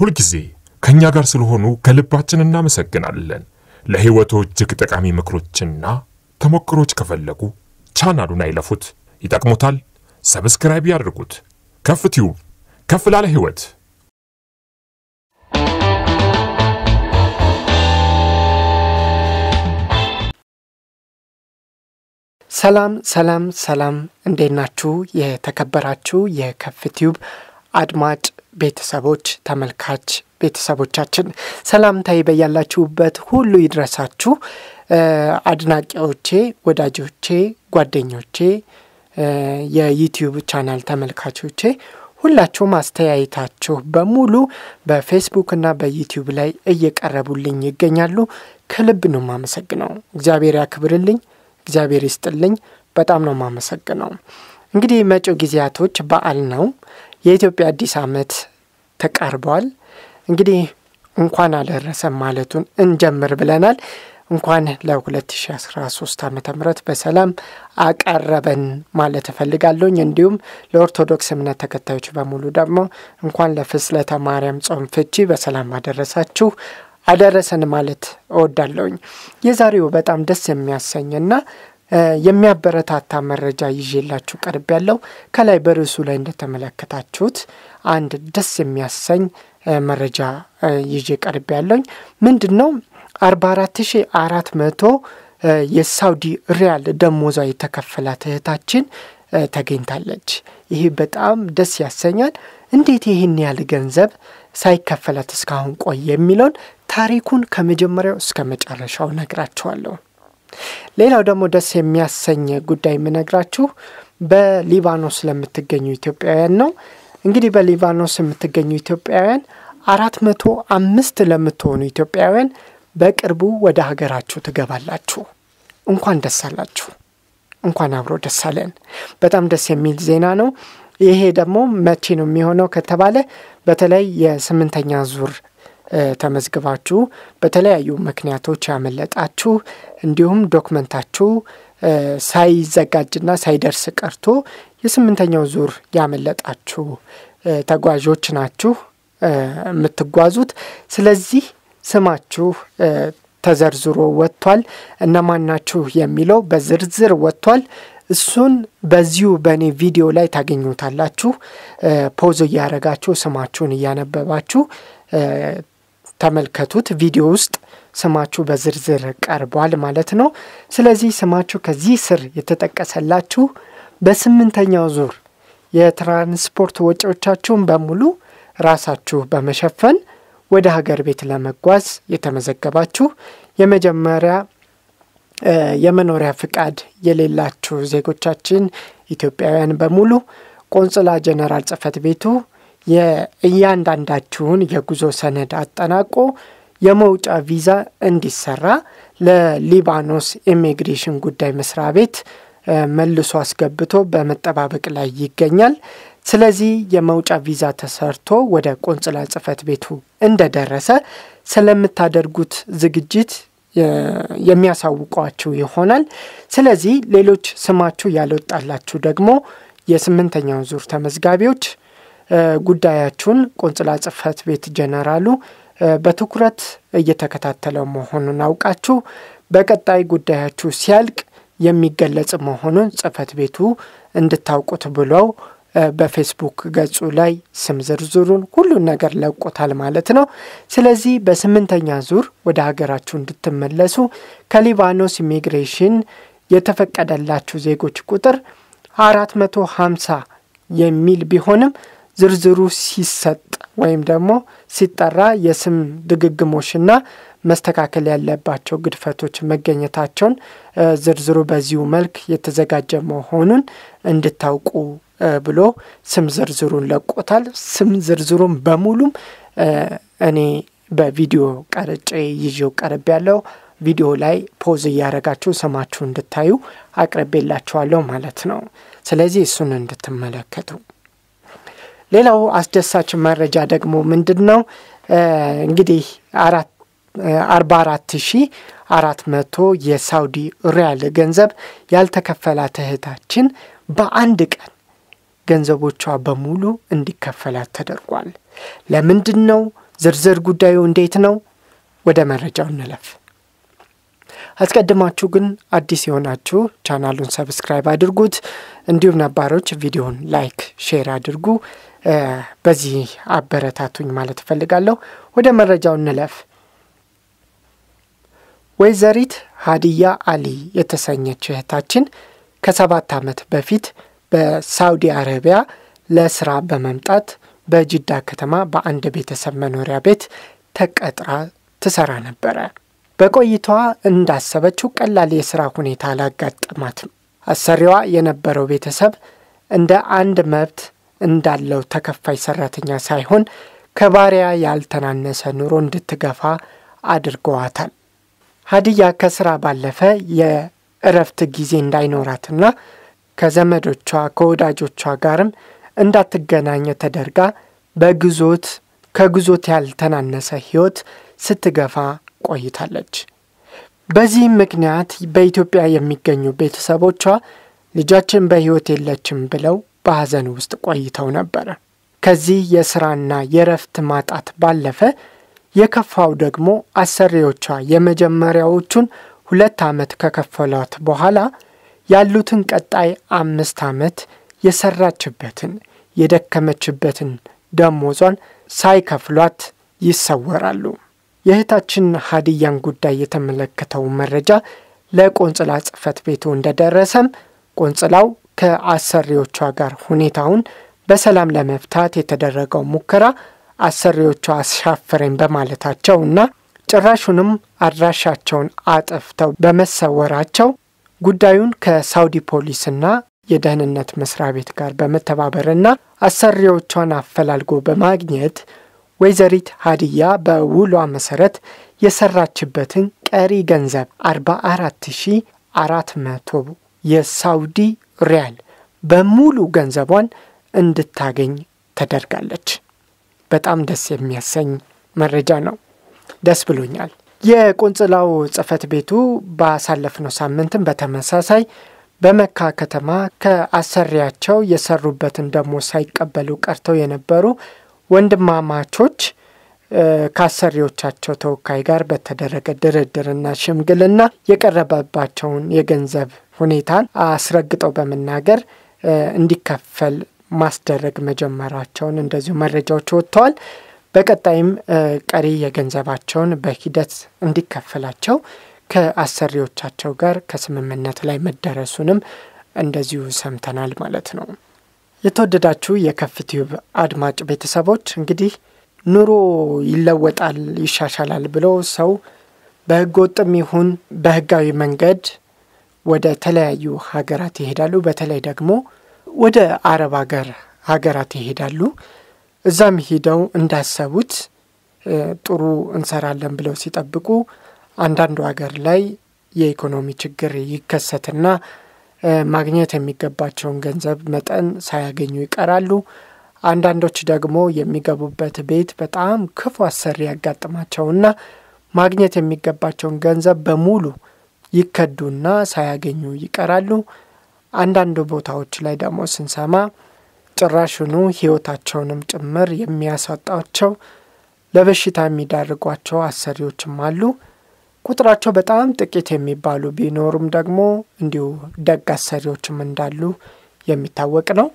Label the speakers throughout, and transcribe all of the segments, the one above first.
Speaker 1: ሁልጊዜ ከእኛ ጋር ስለሆኑ ከልባችን እናመሰግናለን። ለሕይወቶ እጅግ ጠቃሚ ምክሮችና ተሞክሮች ከፈለጉ ቻናሉን አይለፉት፣ ይጠቅሙታል። subscribe ያድርጉት። ከፍ ቲዩብ ከፍ ላለ ሕይወት
Speaker 2: ሰላም ሰላም ሰላም፣ እንዴት ናችሁ? የተከበራችሁ የከፍ ቲዩብ አድማጭ ቤተሰቦች፣ ተመልካች ቤተሰቦቻችን ሰላምታዬ በያላችሁበት ሁሉ ይድረሳችሁ። አድናቂዎቼ፣ ወዳጆቼ፣ ጓደኞቼ፣ የዩቲዩብ ቻናል ተመልካቾቼ ሁላችሁም አስተያየታችሁ በሙሉ በፌስቡክ እና በዩቲዩብ ላይ እየቀረቡልኝ ይገኛሉ። ከልብ ነው የማመሰግነው። እግዚአብሔር ያክብርልኝ። እግዚአብሔር ይስጥልኝ። በጣም ነው የማመሰግነው። እንግዲህ መጪው ጊዜያቶች በዓል ነው። የኢትዮጵያ አዲስ ዓመት ተቃርቧል። እንግዲህ እንኳን አደረሰን ማለቱን እንጀምር ብለናል። እንኳን ለ2013 ዓ ም በሰላም አቀረበን ማለት እፈልጋለሁኝ። እንዲሁም ለኦርቶዶክስ እምነት ተከታዮች በሙሉ ደግሞ እንኳን ለፍስለተ ማርያም ጾም ፍቺ በሰላም አደረሳችሁ አደረሰን ማለት እወዳለሁኝ። የዛሬው በጣም ደስ የሚያሰኝና የሚያበረታታ መረጃ ይዤላችሁ ቀርብ ያለው ከላይ በርዕሱ ላይ እንደተመለከታችሁት አንድ ደስ የሚያሰኝ መረጃ ይዤ ቀርብ ያለውኝ ምንድን ነው? አርባ አራት ሺ አራት መቶ የሳውዲ ሪያል ደሞዟ የተከፈላት እህታችን ተገኝታለች። ይህ በጣም ደስ ያሰኛል። እንዴት ይህን ያህል ገንዘብ ሳይከፈላት እስካሁን ቆይ የሚለውን ታሪኩን ከመጀመሪያው እስከ መጨረሻው ነግራችኋለሁ። ሌላው ደግሞ ደስ የሚያሰኝ ጉዳይ የምነግራችሁ በሊባኖስ ለምትገኙ ኢትዮጵያውያን ነው። እንግዲህ በሊባኖስ የምትገኙ ኢትዮጵያውያን አራት መቶ አምስት ለምትሆኑ ኢትዮጵያውያን በቅርቡ ወደ ሀገራችሁ ትገባላችሁ። እንኳን ደስ አላችሁ። እንኳን አብሮ ደስ አለን። በጣም ደስ የሚል ዜና ነው። ይሄ ደግሞ መቼ ነው የሚሆነው ከተባለ በተለይ የስምንተኛ ዙር ተመዝግባችሁ በተለያዩ ምክንያቶች ያመለጣችሁ እንዲሁም ዶክመንታችሁ ሳይዘጋጅና ሳይደርስ ቀርቶ የስምንተኛው ዙር ያመለጣችሁ ተጓዦች ናችሁ የምትጓዙት። ስለዚህ ስማችሁ ተዘርዝሮ ወጥቷል። እነማን ናችሁ የሚለው በዝርዝር ወጥቷል። እሱን በዚሁ በእኔ ቪዲዮ ላይ ታገኙታላችሁ። ፖዝ እያደረጋችሁ ስማችሁን እያነበባችሁ ተመልከቱት። ቪዲዮ ውስጥ ስማችሁ በዝርዝር ቀርቧል ማለት ነው። ስለዚህ ስማችሁ ከዚህ ስር የተጠቀሰላችሁ በስምንተኛው ዙር የትራንስፖርት ወጪዎቻችሁን በሙሉ ራሳችሁ በመሸፈን ወደ ሀገር ቤት ለመጓዝ የተመዘገባችሁ የመጀመሪያ የመኖሪያ ፍቃድ የሌላችሁ ዜጎቻችን ኢትዮጵያውያን በሙሉ ቆንጽላ ጀነራል ጽሕፈት ቤቱ የእያንዳንዳችሁን የጉዞ ሰነድ አጠናቆ የመውጫ ቪዛ እንዲሰራ ለሊባኖስ ኢሚግሬሽን ጉዳይ መስሪያ ቤት መልሶ አስገብቶ በመጠባበቅ ላይ ይገኛል። ስለዚህ የመውጫ ቪዛ ተሰርቶ ወደ ቆንጽላ ጽሕፈት ቤቱ እንደደረሰ ስለምታደርጉት ዝግጅት የሚያሳውቋችሁ ይሆናል። ስለዚህ ሌሎች ስማችሁ ያልወጣላችሁ ደግሞ የስምንተኛው ዙር ተመዝጋቢዎች ጉዳያችሁን ቆንጽላ ጽሕፈት ቤት ጀነራሉ በትኩረት እየተከታተለው መሆኑን አውቃችሁ በቀጣይ ጉዳያችሁ ሲያልቅ የሚገለጽ መሆኑን ጽሕፈት ቤቱ እንድታውቁት ብለው በፌስቡክ ገጹ ላይ ስም ዝርዝሩን ሁሉን ነገር ለቆታል ማለት ነው። ስለዚህ በስምንተኛ ዙር ወደ ሀገራችሁ እንድትመለሱ ከሊባኖስ ኢሚግሬሽን የተፈቀደላችሁ ዜጎች ቁጥር አራት መቶ ሀምሳ የሚል ቢሆንም ዝርዝሩ ሲሰጥ ወይም ደግሞ ሲጠራ የስም ድግግሞሽና መስተካከል ያለባቸው ግድፈቶች መገኘታቸውን ዝርዝሩ በዚሁ መልክ የተዘጋጀ መሆኑን እንድታውቁ ብሎ ስም ዝርዝሩን ለቆታል። ስም ዝርዝሩን በሙሉም እኔ በቪዲዮ ቀርጬ ይዤው ቀርብ ያለው ቪዲዮ ላይ ፖዝ እያደረጋችሁ ስማችሁ እንድታዩ አቅርቤላችኋለሁ ማለት ነው። ስለዚህ እሱን እንድትመለከቱ ሌላው አስደሳች መረጃ ደግሞ ምንድን ነው? እንግዲህ አራት አርባ አራት ሺ አራት መቶ የሳውዲ ሪያል ገንዘብ ያልተከፈላት እህታችን በአንድ ቀን ገንዘቦቿ በሙሉ እንዲከፈላት ተደርጓል። ለምንድን ነው? ዝርዝር ጉዳዩ እንዴት ነው? ወደ መረጃው እንለፍ። አስቀድማችሁ ግን አዲስ የሆናችሁ ቻናሉን subscribe አድርጉት። እንዲሁም ነባሮች ቪዲዮን like፣ share አድርጉ። በዚህ አበረታቱኝ ማለት እፈልጋለሁ። ወደ መረጃው እንለፍ። ወይዘሪት ሀዲያ አሊ የተሰኘች እህታችን ከሰባት ዓመት በፊት በሳውዲ አረቢያ ለስራ በመምጣት በጅዳ ከተማ በአንድ ቤተሰብ መኖሪያ ቤት ተቀጥራ ትሰራ ነበረ። በቆይታዋ እንዳሰበችው ቀላል የሥራ ሁኔታ አላጋጠማትም። አሰሪዋ የነበረው ቤተሰብ እንደ አንድ መብት እንዳለው ተከፋይ ሰራተኛ ሳይሆን ከባሪያ ያልተናነሰ ኑሮ እንድትገፋ አድርገዋታል። ሀዲያ ከስራ ባለፈ የእረፍት ጊዜ እንዳይኖራትና ከዘመዶቿ ከወዳጆቿ ጋርም እንዳትገናኝ ተደርጋ በግዞት ከግዞት ያልተናነሰ ሕይወት ስትገፋ ቆይታለች። በዚህም ምክንያት በኢትዮጵያ የሚገኙ ቤተሰቦቿ ልጃችን በሕይወት የለችም ብለው በሐዘን ውስጥ ቆይተው ነበረ። ከዚህ የሥራና የእረፍት ማጣት ባለፈ የከፋው ደግሞ አሰሪዎቿ የመጀመሪያዎቹን ሁለት ዓመት ከከፈሏት በኋላ ያሉትን ቀጣይ አምስት ዓመት የሰራችበትን የደከመችበትን ደሞዟን ሳይከፍሏት ይሰወራሉ። የእህታችን ሀዲያን ጉዳይ የተመለከተው መረጃ ለቆንጽላ ጽሕፈት ቤቱ እንደደረሰም ቆንጽላው ከአሰሪዎቿ ጋር ሁኔታውን በሰላም ለመፍታት የተደረገው ሙከራ አሰሪዎቿ አሻፈረኝ በማለታቸው እና ጭራሹንም አድራሻቸውን አጥፍተው በመሰወራቸው ጉዳዩን ከሳውዲ ፖሊስና የደህንነት መስሪያ ቤት ጋር በመተባበርና አሰሪዎቿን አፈላልጎ በማግኘት ወይዘሪት ሀዲያ በውሏ መሰረት የሰራችበትን ቀሪ ገንዘብ 44400 የሳውዲ ሪያል በሙሉ ገንዘቧን እንድታገኝ ተደርጋለች። በጣም ደስ የሚያሰኝ መረጃ ነው። ደስ ብሎኛል። የቆንጽላው ጽሕፈት ቤቱ ባሳለፍነው ሳምንትም በተመሳሳይ በመካ ከተማ ከአሰሪያቸው የሰሩበትን ደሞዝ ሳይቀበሉ ቀርተው የነበሩ ወንድማማቾች ከአሰሪዎቻቸው ተወካይ ጋር በተደረገ ድርድርና ሽምግልና የቀረበባቸውን የገንዘብ ሁኔታን አስረግጠው በመናገር እንዲከፈል ማስደረግ መጀመራቸውን እንደዚሁ መረጃዎች ወጥተዋል። በቀጣይም ቀሪ የገንዘባቸውን በሂደት እንዲከፈላቸው ከአሰሪዎቻቸው ጋር ከስምምነት ላይ መደረሱንም እንደዚሁ ሰምተናል ማለት ነው። የተወደዳችሁ የከፍትዩብ አድማጭ ቤተሰቦች እንግዲህ ኑሮ ይለወጣል፣ ይሻሻላል ብሎ ሰው በሕገ ወጥም ይሁን በሕጋዊ መንገድ ወደ ተለያዩ ሀገራት ይሄዳሉ። በተለይ ደግሞ ወደ አረብ ሀገር ሀገራት ይሄዳሉ። እዛም ሂደው እንዳሰቡት ጥሩ እንሰራለን ብለው ሲጠብቁ አንዳንዱ ሀገር ላይ የኢኮኖሚ ችግር ይከሰትና ማግኘት የሚገባቸውን ገንዘብ መጠን ሳያገኙ ይቀራሉ። አንዳንዶች ደግሞ የሚገቡበት ቤት በጣም ክፉ አሰሪ ያጋጥማቸውና ማግኘት የሚገባቸውን ገንዘብ በሙሉ ይከዱና ሳያገኙ ይቀራሉ። አንዳንድ ቦታዎች ላይ ደግሞ ስንሰማ ጭራሽኑ ሕይወታቸውንም ጭምር የሚያሳጣቸው ለበሽታ የሚዳርጓቸው አሰሪዎችም አሉ። ቁጥራቸው በጣም ጥቂት የሚባሉ ቢኖሩም ደግሞ እንዲሁ ደግ አሰሪዎችም እንዳሉ የሚታወቅ ነው።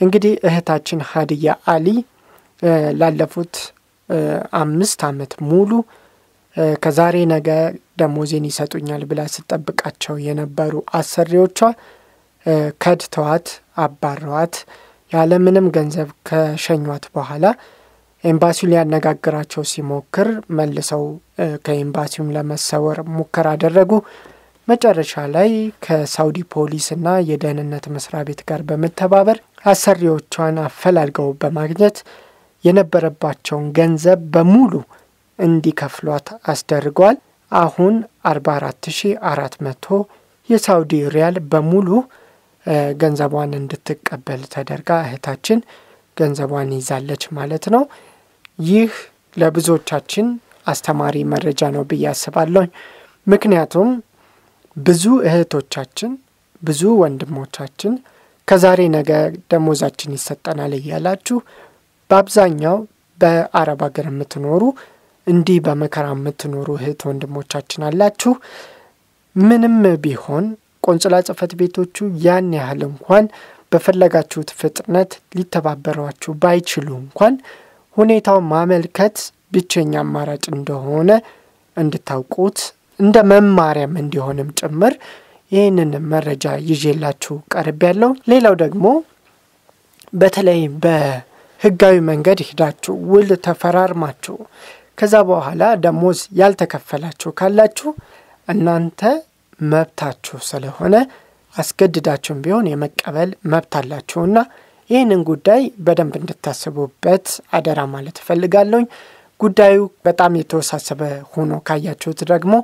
Speaker 2: እንግዲህ እህታችን ሀዲያ አሊ ላለፉት አምስት ዓመት ሙሉ ከዛሬ ነገ ደሞዜን ይሰጡኛል ብላ ስጠብቃቸው የነበሩ አሰሪዎቿ ከድተዋት አባረዋት ያለምንም ገንዘብ ከሸኟት በኋላ ኤምባሲው ሊያነጋግራቸው ሲሞክር መልሰው ከኤምባሲውም ለመሰወር ሙከራ አደረጉ። መጨረሻ ላይ ከሳውዲ ፖሊስና የደህንነት መስሪያ ቤት ጋር በመተባበር አሰሪዎቿን አፈላልገው በማግኘት የነበረባቸውን ገንዘብ በሙሉ እንዲከፍሏት አስደርገዋል። አሁን 44400 የሳውዲ ሪያል በሙሉ ገንዘቧን እንድትቀበል ተደርጋ እህታችን ገንዘቧን ይዛለች ማለት ነው። ይህ ለብዙዎቻችን አስተማሪ መረጃ ነው ብዬ አስባለሁ። ምክንያቱም ብዙ እህቶቻችን፣ ብዙ ወንድሞቻችን ከዛሬ ነገ ደሞዛችን ይሰጠናል እያላችሁ በአብዛኛው በአረብ ሀገር የምትኖሩ እንዲህ በመከራ የምትኖሩ እህት ወንድሞቻችን አላችሁ። ምንም ቢሆን ቆንጽላ ጽሕፈት ቤቶቹ ያን ያህል እንኳን በፈለጋችሁት ፍጥነት ሊተባበሯችሁ ባይችሉ እንኳን ሁኔታውን ማመልከት ብቸኛ አማራጭ እንደሆነ እንድታውቁት እንደ መማሪያም እንዲሆንም ጭምር ይህንን መረጃ ይዤላችሁ ቀርብ ያለው። ሌላው ደግሞ በተለይ በህጋዊ መንገድ ሂዳችሁ ውል ተፈራርማችሁ ከዛ በኋላ ደሞዝ ያልተከፈላችሁ ካላችሁ እናንተ መብታችሁ ስለሆነ አስገድዳችሁም ቢሆን የመቀበል መብት አላችሁና ይህንን ጉዳይ በደንብ እንድታስቡበት አደራ ማለት እፈልጋለሁኝ። ጉዳዩ በጣም የተወሳሰበ ሆኖ ካያችሁት ደግሞ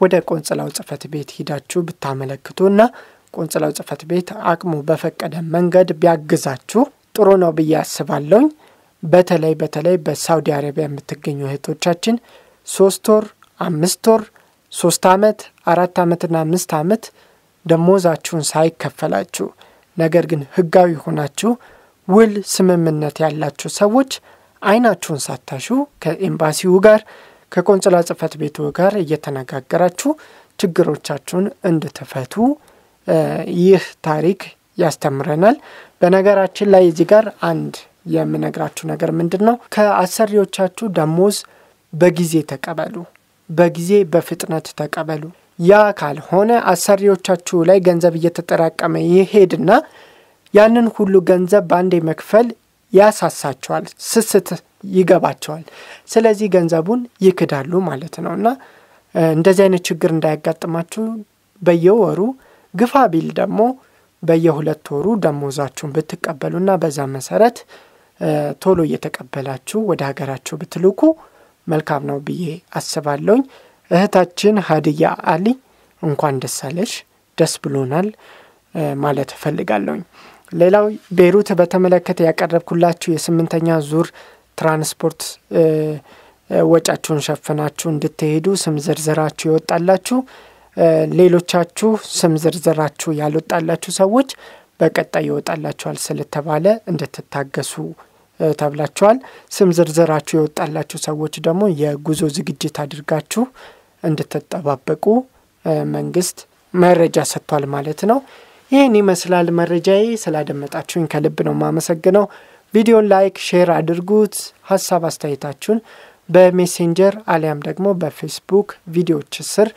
Speaker 2: ወደ ቆንጽላው ጽሕፈት ቤት ሂዳችሁ ብታመለክቱና ቆንጽላው ጽሕፈት ቤት አቅሙ በፈቀደ መንገድ ቢያግዛችሁ ጥሩ ነው ብዬ አስባለሁኝ። በተለይ በተለይ በሳውዲ አረቢያ የምትገኙ እህቶቻችን ሶስት ወር፣ አምስት ወር፣ ሶስት ዓመት፣ አራት ዓመትና አምስት ዓመት ደሞዛችሁን ሳይከፈላችሁ ነገር ግን ህጋዊ ሆናችሁ ውል ስምምነት ያላችሁ ሰዎች አይናችሁን ሳታሹ ከኤምባሲው ጋር ከቆንጽላ ጽሕፈት ቤቱ ጋር እየተነጋገራችሁ ችግሮቻችሁን እንድትፈቱ ይህ ታሪክ ያስተምረናል። በነገራችን ላይ እዚህ ጋር አንድ የምነግራችሁ ነገር ምንድን ነው? ከአሰሪዎቻችሁ ደሞዝ በጊዜ ተቀበሉ። በጊዜ በፍጥነት ተቀበሉ። ያ ካልሆነ አሰሪዎቻችሁ ላይ ገንዘብ እየተጠራቀመ ይሄድና ያንን ሁሉ ገንዘብ በአንዴ መክፈል ያሳሳቸዋል፣ ስስት ይገባቸዋል። ስለዚህ ገንዘቡን ይክዳሉ ማለት ነው እና እንደዚህ አይነት ችግር እንዳያጋጥማችሁ በየወሩ ግፋ ቢል ደግሞ በየሁለት ወሩ ደሞዛችሁን ብትቀበሉና በዛ መሰረት ቶሎ እየተቀበላችሁ ወደ ሀገራችሁ ብትልኩ መልካም ነው ብዬ አስባለሁኝ። እህታችን ሀዲያ አሊ እንኳን ደስ አለሽ፣ ደስ ብሎናል ማለት እፈልጋለሁኝ። ሌላው ቤይሩት በተመለከተ ያቀረብኩላችሁ የስምንተኛ ዙር ትራንስፖርት ወጫችሁን ሸፍናችሁ እንድትሄዱ ስም ዝርዝራችሁ ይወጣላችሁ። ሌሎቻችሁ ስም ዝርዝራችሁ ያልወጣላችሁ ሰዎች በቀጣይ ይወጣላችኋል ስለተባለ እንድትታገሱ ተብላችኋል። ስም ዝርዝራችሁ የወጣላችሁ ሰዎች ደግሞ የጉዞ ዝግጅት አድርጋችሁ እንድትጠባበቁ መንግስት መረጃ ሰጥቷል ማለት ነው። ይህን ይመስላል መረጃዬ። ስላደመጣችሁኝ ከልብ ነው የማመሰግነው። ቪዲዮን like፣ share አድርጉት። ሀሳብ አስተያየታችሁን በሜሴንጀር አሊያም ደግሞ በፌስቡክ ቪዲዮዎች ስር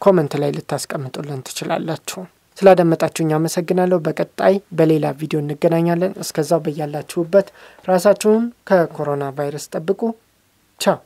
Speaker 2: comment ላይ ልታስቀምጡልን ትችላላችሁ። ስላደመጣችሁኝ አመሰግናለሁ። በቀጣይ በሌላ ቪዲዮ እንገናኛለን። እስከዛው በያላችሁበት ራሳችሁን ከኮሮና ቫይረስ ጠብቁ። ቻው